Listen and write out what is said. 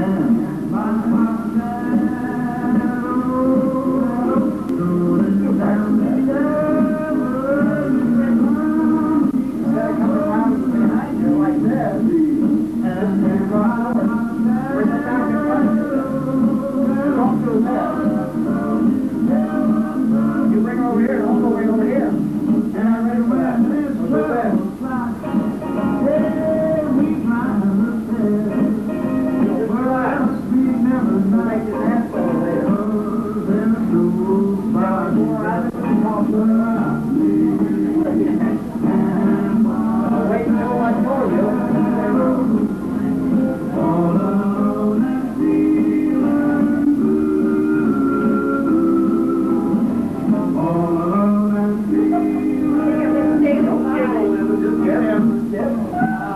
Yani ben, ben... Yeah.